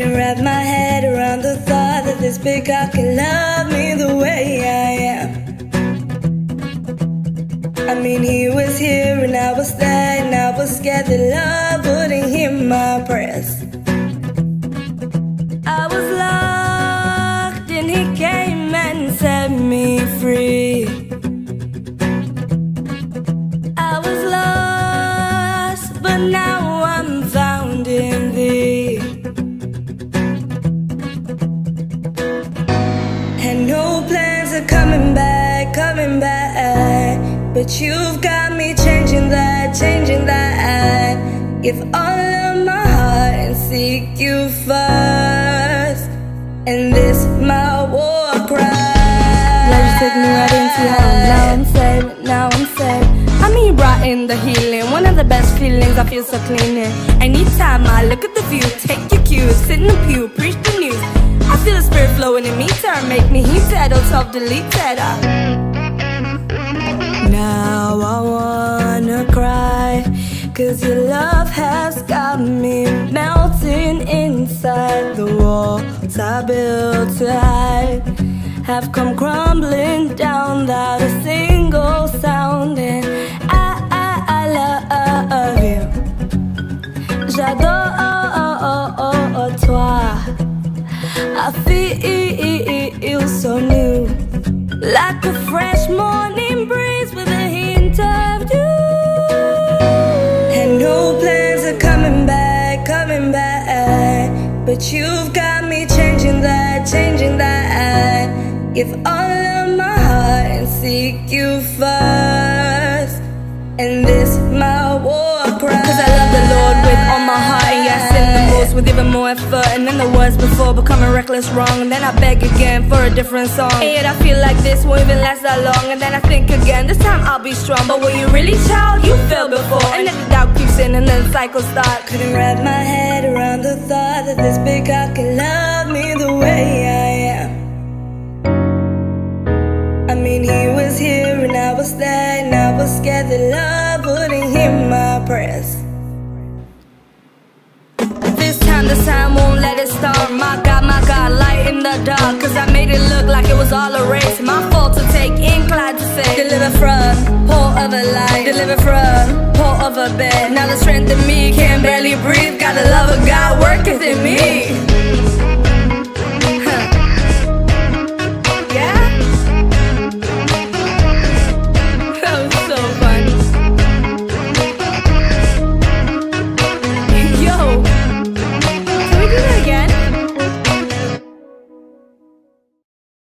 Couldn't wrap my head around the thought that this big guy could love me the way I am. I mean, he was here and I was there, and I was scared that love wouldn't hear my prayers. No plans of coming back, coming back. But you've got me changing that, changing that. Give all of my heart and seek you first. And this my war cry. Life took me right into home. Now I'm saved, now I'm safe I mean, brought in the healing. One of the best feelings, I feel so clean. Anytime I look at the view, heated, or self deleted. Now I wanna cry. Cause your love has got me melting inside the walls I built to hide have come crumbling down without a single sound and I, I, I love you J'adore toi I feel Like a fresh morning breeze with a hint of you And no plans of coming back, coming back. But you've got me changing that, changing that. Give all of my heart and seek you first. And with even more effort. And then the words before becoming reckless wrong. And then I beg again for a different song. And yet I feel like this won't even last that long. And then I think again, this time I'll be strong. But were you really child? You failed before. And then the doubt creeps in and then the cycle start. Couldn't wrap my head around the thought that this big guy could love me the way I am. I mean, he was here and I was there, and I was scared that love wouldn't hear my prayers. Was all a race. My fault to take, inclined to say Deliver from port of a lie, deliver from port of a bed. Now the strength in me can barely breathe. Got the love of God